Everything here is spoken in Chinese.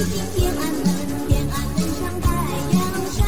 天安门，天安门上太阳升。